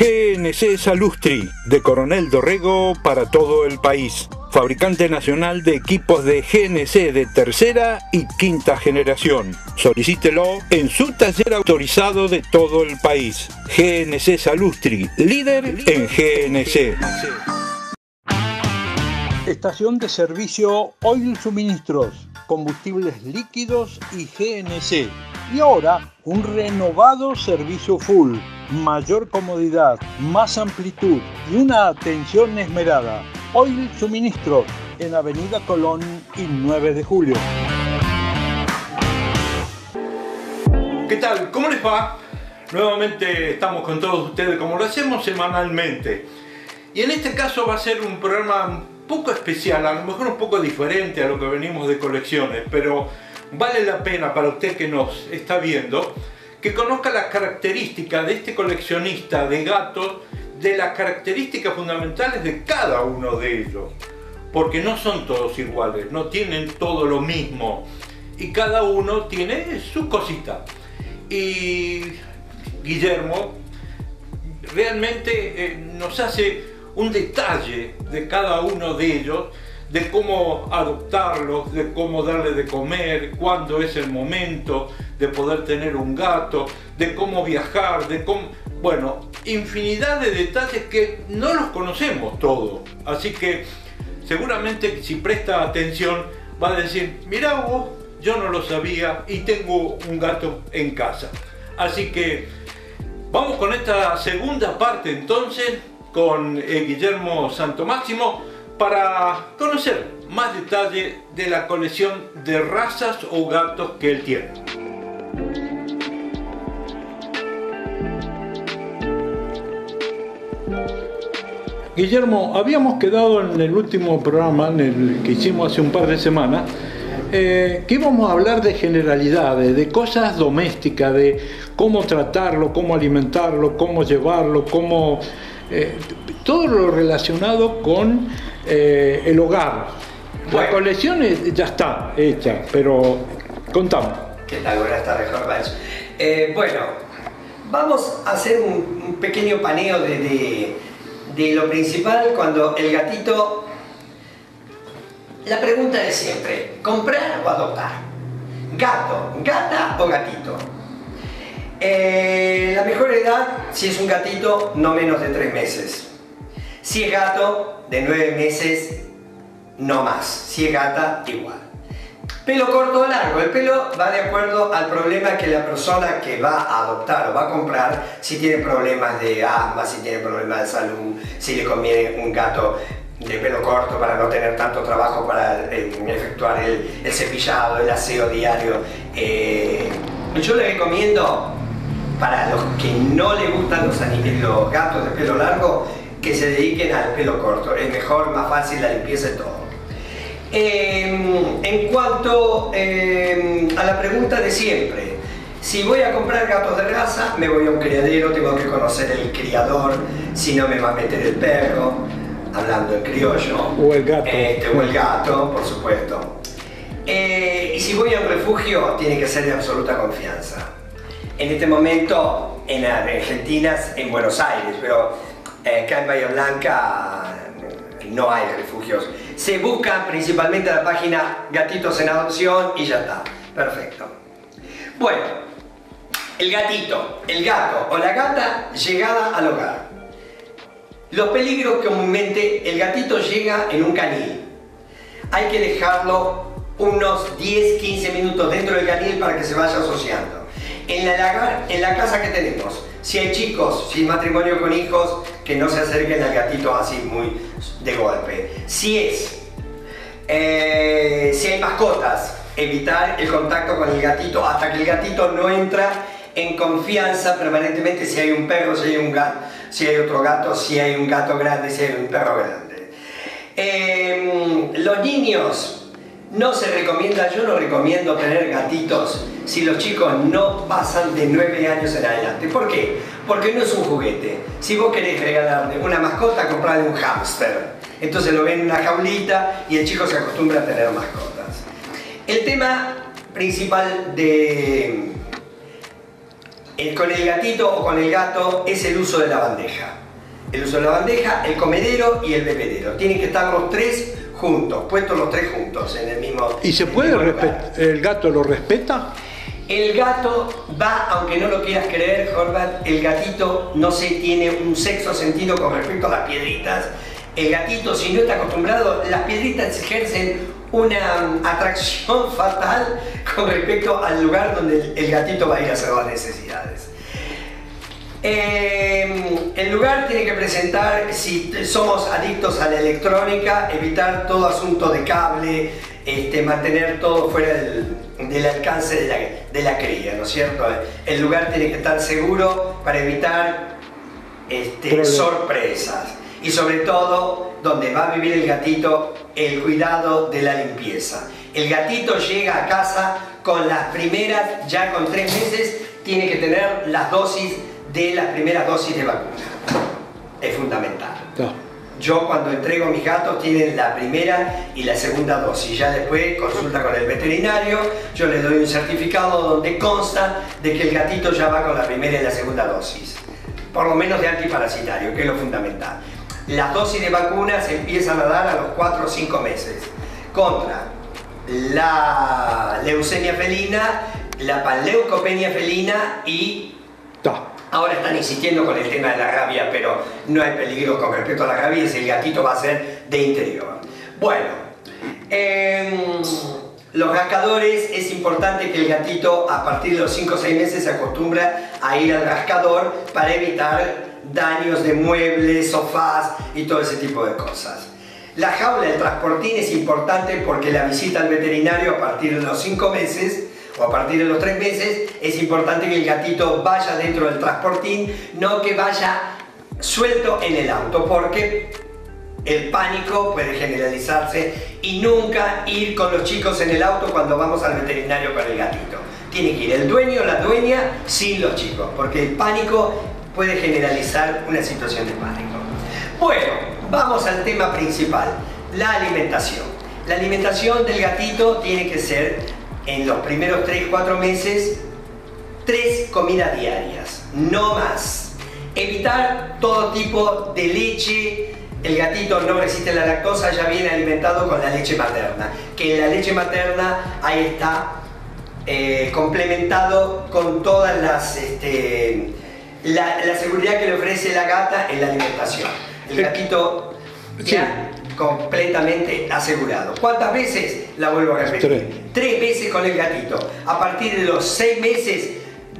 GNC Salustri, de Coronel Dorrego para todo el país. Fabricante nacional de equipos de GNC de tercera y quinta generación. Solicítelo en su taller autorizado de todo el país. GNC Salustri, líder en GNC. Estación de servicio Oil Suministros, combustibles líquidos y GNC. Y ahora un renovado servicio full, mayor comodidad, más amplitud y una atención esmerada. Oil Suministros en Avenida Colón y 9 de Julio. ¿Qué tal? ¿Cómo les va? Nuevamente estamos con todos ustedes como lo hacemos semanalmente. Y en este caso va a ser un programa un poco especial, a lo mejor un poco diferente a lo que venimos de colecciones, pero vale la pena para usted que nos está viendo que conozca las características de este coleccionista de gatos, de las características fundamentales de cada uno de ellos. Porque no son todos iguales, no tienen todo lo mismo. Y cada uno tiene su cosita. Y Guillermo realmente eh, nos hace un detalle de cada uno de ellos de cómo adoptarlos, de cómo darle de comer, cuándo es el momento de poder tener un gato, de cómo viajar, de cómo... Bueno, infinidad de detalles que no los conocemos todos. Así que seguramente si presta atención va a decir, mira vos, yo no lo sabía y tengo un gato en casa. Así que vamos con esta segunda parte entonces con eh, Guillermo Santo Máximo para conocer más detalle de la colección de razas o gatos que él tiene. Guillermo, habíamos quedado en el último programa que hicimos hace un par de semanas eh, que íbamos a hablar de generalidades, de cosas domésticas, de cómo tratarlo, cómo alimentarlo, cómo llevarlo, cómo... Eh, todo lo relacionado con eh, el hogar. La colección ya está hecha, pero contamos. ¿Qué tal? Buenas tardes, Jorge. Eh, bueno, vamos a hacer un, pequeño paneo de, de, lo principal cuando el gatito... La pregunta es siempre, ¿comprar o adoptar? ¿Gato, gata o gatito? Eh, la mejor edad, si es un gatito, no menos de tres meses. Si es gato, de nueve meses, no más. Si es gata, igual. Pelo corto o largo. El pelo va de acuerdo al problema que la persona que va a adoptar o va a comprar, si tiene problemas de asma, si tiene problemas de salud, si le conviene un gato de pelo corto para no tener tanto trabajo para eh, efectuar el, cepillado, el aseo diario. Eh, yo le recomiendo, para los que no le gustan los, los gatos de pelo largo, que se dediquen al pelo corto. Es mejor, más fácil la limpieza y todo. Em, en cuanto em, a la pregunta de siempre, si voy a comprar gatos de raza, me voy a un criadero, tengo que conocer el criador, si no me va a meter el perro, hablando en criollo. O el gato. Este, o el gato, por supuesto. Eh, y si voy a un refugio, tiene que ser de absoluta confianza. En este momento, en Argentina, en Buenos Aires, pero eh, acá en Bahía Blanca no hay refugios. Se busca principalmente la página Gatitos en Adopción y ya está. Perfecto. Bueno, el gatito, el gato o la gata llegada al hogar. Los peligros comúnmente el gatito llega en un canil. Hay que dejarlo unos 10-15 minutos dentro del canil para que se vaya asociando. En la, casa que tenemos, si hay chicos, si hay matrimonio con hijos, que no se acerquen al gatito así muy de golpe. Si es, eh, si hay mascotas, evitar el contacto con el gatito hasta que el gatito no entra en confianza permanentemente si hay un perro, si hay un gato, si hay otro gato, si hay un gato grande, si hay un perro grande. Em, los niños no se recomienda, yo no recomiendo tener gatitos si los chicos no pasan de 9 años en adelante. ¿Por qué? Porque no es un juguete. Si vos querés regalarle una mascota, comprarle un hámster. Entonces lo ven en una jaulita y el chico se acostumbra a tener mascotas. El tema principal de con el gatito o con el gato es el uso de la bandeja. El uso de la bandeja, el comedero y el bebedero. Tienen que estar los tres juntos, puestos los tres juntos en el mismo. ¿Y se puede respetar? ¿El gato lo respeta? El gato va, aunque no lo quieras creer, Horvat, el gatito no se tiene un sexo sentido con respecto a las piedritas. El gatito, si no está acostumbrado, las piedritas ejercen una atracción fatal con respecto al lugar donde el gatito va a ir a hacer las necesidades. Eh, el lugar tiene que presentar, si somos adictos a la electrónica, evitar todo asunto de cable, este, mantener todo fuera del, alcance de la, de la, cría, ¿no es cierto? El lugar tiene que estar seguro para evitar este, sorpresas. Y sobre todo, donde va a vivir el gatito, el cuidado de la limpieza. El gatito llega a casa con las primeras, ya con tres meses, tiene que tener las dosis de las primeras dosis de vacuna. Es fundamental. Yo cuando entrego a mis gatos tienen la primera y la segunda dosis. Ya después consulta con el veterinario, yo le doy un certificado donde consta de que el gatito ya va con la primera y la segunda dosis. Por lo menos de antiparasitario, que es lo fundamental. Las dosis de vacunas se empiezan a dar a los 4 o 5 meses. Contra la leucemia felina, la panleucopenia felina y Ahora están insistiendo con el tema de la rabia, pero no hay peligro con respecto a la rabia, si el gatito va a ser de interior. Bueno, em, los rascadores, es importante que el gatito a partir de los 5 o 6 meses se acostumbra a ir al rascador para evitar daños de muebles, sofás y todo ese tipo de cosas. La jaula del transportín es importante porque la visita al veterinario a partir de los 5 meses o a partir de los tres meses, es importante que el gatito vaya dentro del transportín, no que vaya suelto en el auto, porque el pánico puede generalizarse y nunca ir con los chicos en el auto cuando vamos al veterinario con el gatito. Tiene que ir el dueño o la dueña sin los chicos, porque el pánico puede generalizar una situación de pánico. Bueno, vamos al tema principal, la alimentación. La alimentación del gatito tiene que ser en los primeros 3-4 meses tres comidas diarias, no más. Evitar todo tipo de leche, el gatito no resiste la lactosa, ya viene alimentado con la leche materna, que la leche materna ahí está eh, complementado con todas las este, la, seguridad que le ofrece la gata en la alimentación. El gatito ya completamente asegurado. ¿Cuántas veces? La vuelvo a repetir. Tres. veces con el gatito. A partir de los seis meses,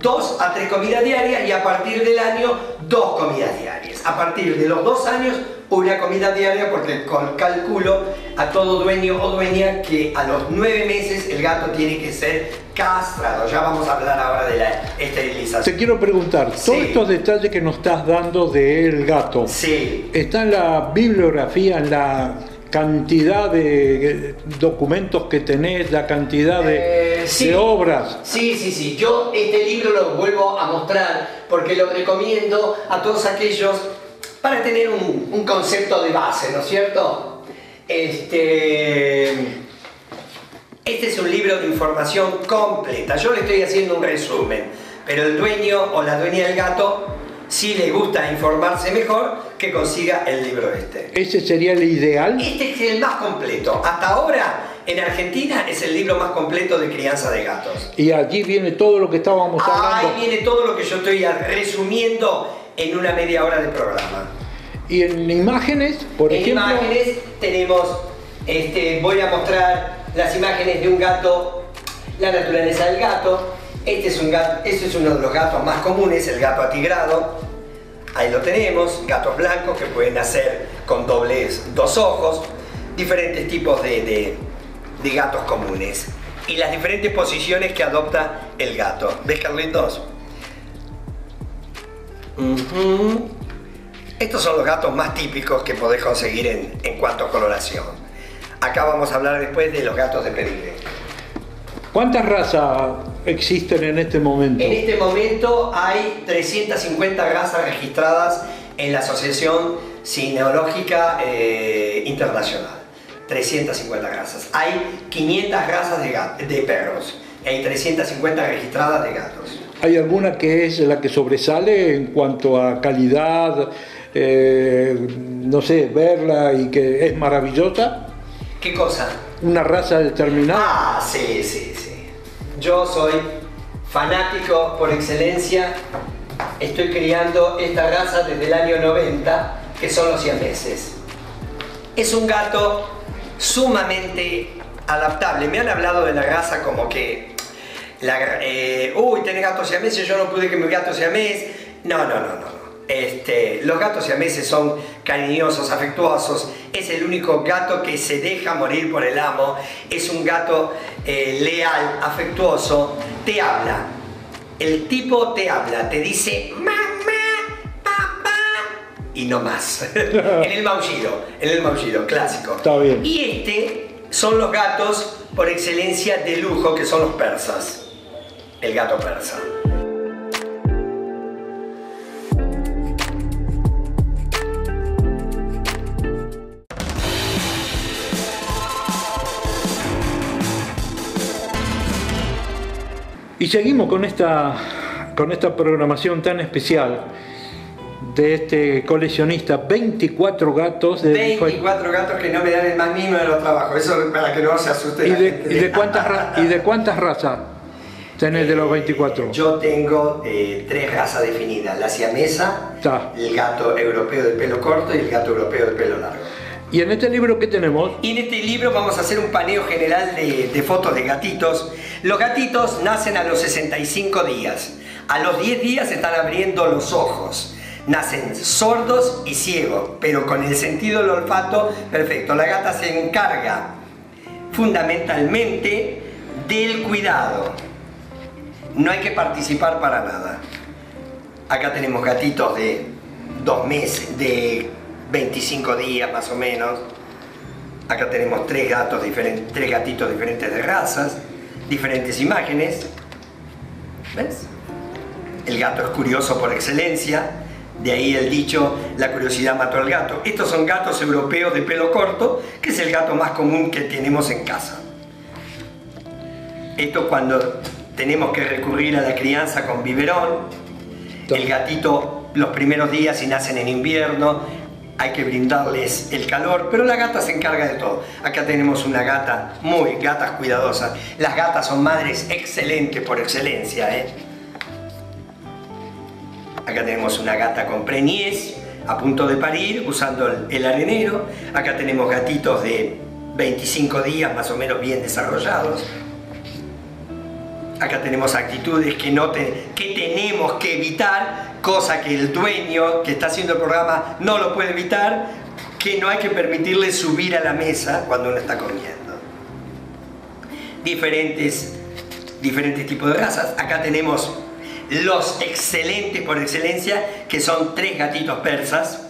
dos a tres comidas diarias y a partir del año, dos comidas diarias. A partir de los dos años, una comida diaria porque con cálculo a todo dueño o dueña que a los nueve meses el gato tiene que ser castrado. Ya vamos a hablar ahora de la esterilización. Te quiero preguntar, todos estos detalles que nos estás dando del gato, sí. ¿está en la bibliografía, en la cantidad de documentos que tenés, la cantidad de, eh, obras. Sí, sí, sí. Yo este libro lo vuelvo a mostrar porque lo recomiendo a todos aquellos para tener un, concepto de base, ¿no es cierto? Este, este es un libro de información completa. Yo le estoy haciendo un resumen, pero el dueño o la dueña del gato si le gusta informarse mejor, que consiga el libro este. ¿Ese sería el ideal? Este es el más completo. Hasta ahora, en Argentina, es el libro más completo de crianza de gatos. Y allí viene todo lo que estábamos hablando. Ahí viene todo lo que yo estoy resumiendo en una media hora de programa. ¿Y en imágenes, por en imágenes tenemos, este, voy a mostrar las imágenes de un gato, la naturaleza del gato. Este es, un gato, este es uno de los gatos más comunes, el gato atigrado. Ahí lo tenemos, gatos blancos que pueden nacer con dobles, dos ojos, diferentes tipos de, de, gatos comunes y las diferentes posiciones que adopta el gato. ¿Ves, Carlitos? Estos son los gatos más típicos que podés conseguir en, en cuanto a coloración. Acá vamos a hablar después de los gatos de pedigrí. ¿Cuántas razas existen en este momento? En este momento hay 350 razas registradas en la Asociación Cineológica eh, Internacional. 350 razas. Hay 500 razas de, de perros. Hay 350 registradas de gatos. ¿Hay alguna que es la que sobresale en cuanto a calidad, eh, no sé, verla y que es maravillosa? ¿Qué cosa? ¿Una raza determinada? Ah, sí, sí, sí. Yo soy fanático por excelencia. Estoy criando esta raza desde el año 90, que son los siameses. Es un gato sumamente adaptable. Me han hablado de la raza como que, la, eh, uy, tenés gatos siameses, yo no pude que mi gato siamés. No, no, no, no. Este, los gatos siameses son cariñosos, afectuosos. Es el único gato que se deja morir por el amo. Es un gato eh, leal, afectuoso. Te habla. El tipo te habla, te dice mamá, papá y no más. en el maullido, en el maullido clásico. Está bien. Y este son los gatos por excelencia de lujo que son los persas. El gato persa. Y seguimos con esta, con esta programación tan especial de este coleccionista, 24 gatos. De 24 gatos que no me dan el más mínimo de los trabajos, eso para que no se asuste. ¿Y de, ¿y de cuántas, ¿Y de cuántas razas tenés de los 24? Eh, yo tengo eh, tres razas definidas, la siamesa, el gato europeo de pelo corto y el gato europeo de pelo largo. ¿Y en este libro qué tenemos? Y en este libro vamos a hacer un paneo general de, de, fotos de gatitos. Los gatitos nacen a los 65 días. A los 10 días están abriendo los ojos. Nacen sordos y ciegos, pero con el sentido del olfato perfecto. La gata se encarga fundamentalmente del cuidado. No hay que participar para nada. Acá tenemos gatitos de dos meses, de 25 días más o menos. Acá tenemos tres gatos diferentes, tres gatitos diferentes de razas, diferentes imágenes. ¿Ves? El gato es curioso por excelencia, de ahí el dicho, la curiosidad mató al gato. Estos son gatos europeos de pelo corto, que es el gato más común que tenemos en casa. Esto cuando tenemos que recurrir a la crianza con biberón, el gatito los primeros días si nacen en invierno, hay que brindarles el calor, pero la gata se encarga de todo. Acá tenemos una gata muy, gatas cuidadosas. Las gatas son madres excelentes por excelencia. ¿eh? Acá tenemos una gata con preñez, a punto de parir, usando el arenero. Acá tenemos gatitos de 25 días más o menos bien desarrollados. Acá tenemos actitudes que, no que tenemos que evitar, cosa que el dueño que está haciendo el programa no lo puede evitar, que no hay que permitirle subir a la mesa cuando uno está comiendo. Diferentes, diferentes tipos de razas. Acá tenemos los excelentes por excelencia, que son tres gatitos persas,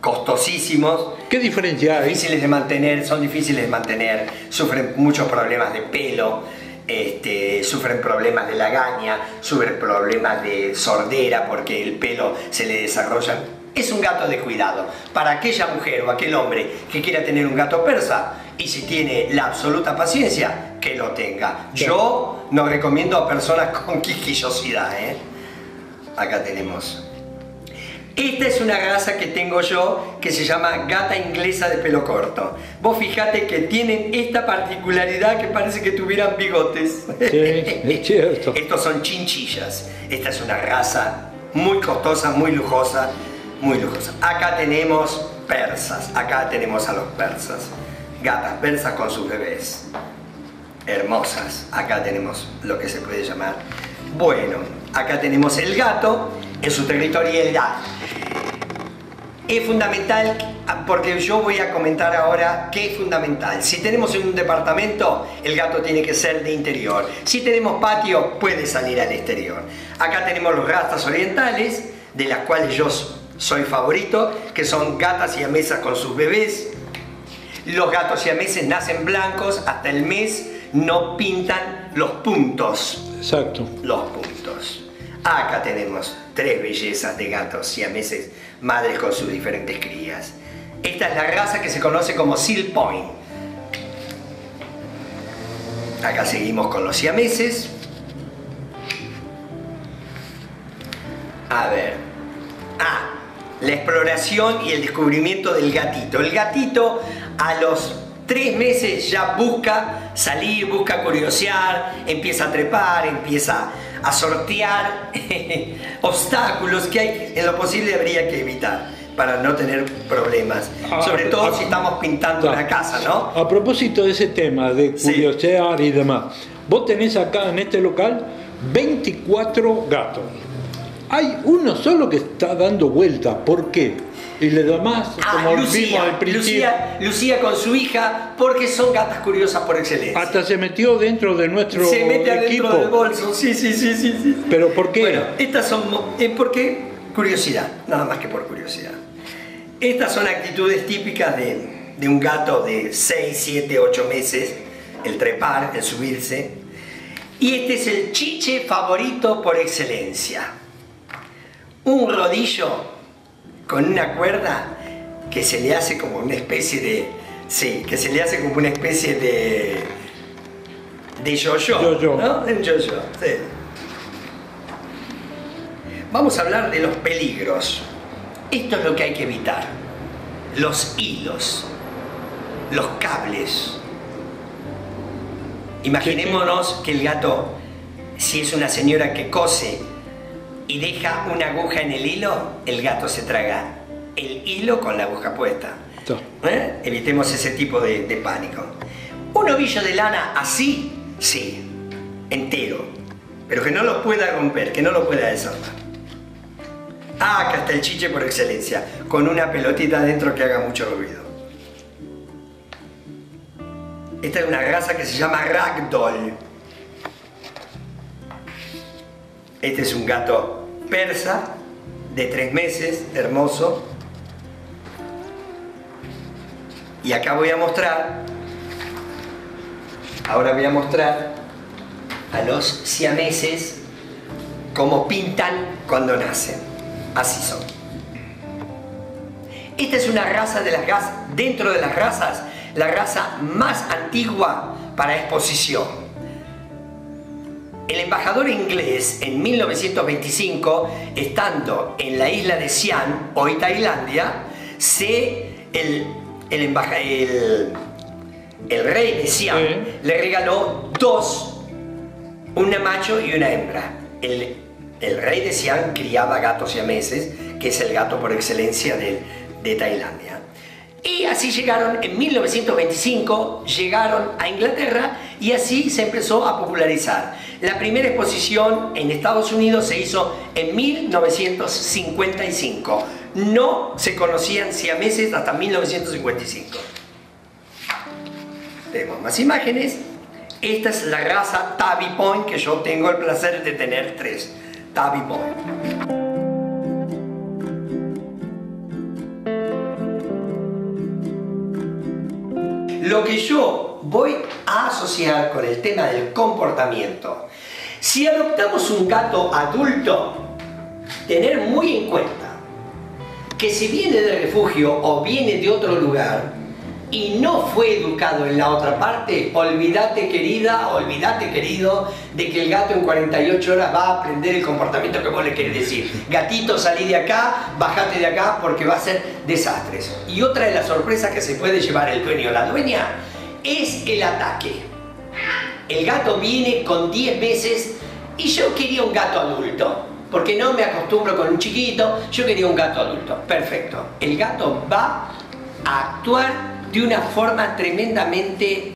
costosísimos. ¿Qué diferencia hay? Difíciles de mantener, son difíciles de mantener, sufren muchos problemas de pelo, este, sufren problemas de lagaña, sufren problemas de sordera porque el pelo se le desarrolla. Es un gato de cuidado. Para aquella mujer o aquel hombre que quiera tener un gato persa y si tiene la absoluta paciencia, que lo tenga. Yo no recomiendo a personas con quisquillosidad. ¿eh? Acá tenemos esta es una raza que tengo yo que se llama gata inglesa de pelo corto. Vos fijate que tienen esta particularidad que parece que tuvieran bigotes. Sí, es cierto. Estos son chinchillas. Esta es una raza muy costosa, muy lujosa, muy lujosa. Acá tenemos persas, acá tenemos a los persas. Gatas persas con sus bebés. Hermosas. Acá tenemos lo que se puede llamar. Bueno, acá tenemos el gato en su territorialidad. Es fundamental, porque yo voy a comentar ahora qué es fundamental. Si tenemos un departamento, el gato tiene que ser de interior. Si tenemos patio, puede salir al exterior. Acá tenemos los rastas orientales, de las cuales yo soy favorito, que son gatas y amesas con sus bebés. Los gatos y ameses nacen blancos, hasta el mes no pintan los puntos. Exacto. Los puntos. Acá tenemos tres bellezas de gatos siameses, madres con sus diferentes crías. Esta es la raza que se conoce como Seal Point. Acá seguimos con los siameses. A ver. Ah, la exploración y el descubrimiento del gatito. El gatito a los tres meses ya busca salir, busca curiosear, empieza a trepar, empieza a sortear obstáculos que hay, en lo posible habría que evitar para no tener problemas. Ah, Sobre todo ah, si estamos pintando ah, una casa, ¿no? A propósito de ese tema de Sí. curiosear y demás, vos tenés acá en este local 24 gatos. Hay uno solo que está dando vueltas. ¿Por qué? Y le demás, Ah, como vimos Lucía, al principio, Lucía, Lucía con su hija, porque son gatas curiosas por excelencia. hasta se metió dentro de nuestro Se mete equipo. adentro del bolso, sí, sí, sí, sí, sí. ¿Pero por qué? Bueno, estas son, eh, porque curiosidad, nada más que por curiosidad. Estas son actitudes típicas de, de un gato de 6, 7, 8 meses, el trepar, el subirse. Y este es el chiche favorito por excelencia. Un rodillo con una cuerda que se le hace como una especie de... Sí, que se le hace como una especie de... De yo-yo. Yo-yo. ¿no? Un yo-yo, sí. Vamos a hablar de los peligros. Esto es lo que hay que evitar. Los hilos, los cables. Imaginémonos que el gato, si es una señora que cose y deja una aguja en el hilo, el gato se traga el hilo con la aguja puesta. ¿Eh? Evitemos ese tipo de, de pánico. Un ovillo de lana así, sí, entero, pero que no lo pueda romper, que no lo pueda desarmar. Ah, acá está el chiche por excelencia, con una pelotita adentro que haga mucho ruido. Esta es una raza que se llama Ragdoll. Este es un gato persa de tres meses, hermoso. Y acá voy a mostrar, ahora voy a mostrar a los siameses cómo pintan cuando nacen. Así son. Esta es una raza de las razas, dentro de las razas, la raza más antigua para exposición. El embajador inglés en 1925, estando en la isla de Siam, hoy Tailandia, se, el, el, embaja- el- el rey de Siam le regaló dos, una macho y una hembra. El, el rey de Siam criaba gatos siameses, que es el gato por excelencia de, de Tailandia. Y así llegaron, en 1925, llegaron a Inglaterra y así se empezó a popularizar. La primera exposición en Estados Unidos se hizo en 1955. No se conocían siameses hasta 1955. Tenemos más imágenes. Esta es la raza Tabby Point que yo tengo el placer de tener tres. Tabby Point. Lo que yo voy a asociar con el tema del comportamiento. Si adoptamos un gato adulto, tener muy en cuenta que si viene de refugio o viene de otro lugar y no fue educado en la otra parte, olvídate querida, olvídate querido de que el gato en 48 horas va a aprender el comportamiento que vos le querés decir. Gatito, salí de acá, bajate de acá porque va a ser desastres. Y otra de las sorpresas que se puede llevar el dueño o la dueña es el ataque. El gato viene con 10 meses y yo quería un gato adulto. Porque no me acostumbro con un chiquito, yo quería un gato adulto. Perfecto. El gato va a actuar de una forma tremendamente